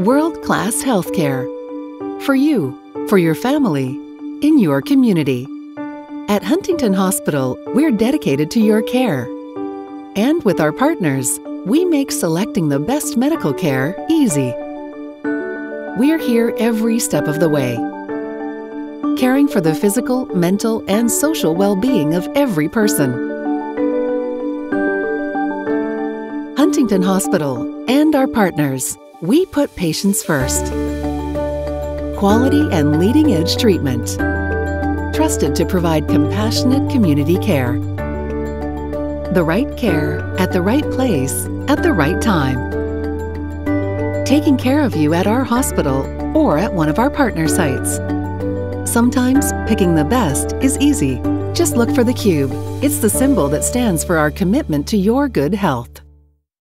World class healthcare. For you, for your family, in your community. At Huntington Hospital, we're dedicated to your care. And with our partners, we make selecting the best medical care easy. We're here every step of the way, caring for the physical, mental, and social well being of every person. Huntington Hospital and our partners, we put patients first. Quality and leading edge treatment. Trusted to provide compassionate community care. The right care at the right place at the right time. Taking care of you at our hospital or at one of our partner sites. Sometimes picking the best is easy. Just look for the cube. It's the symbol that stands for our commitment to your good health.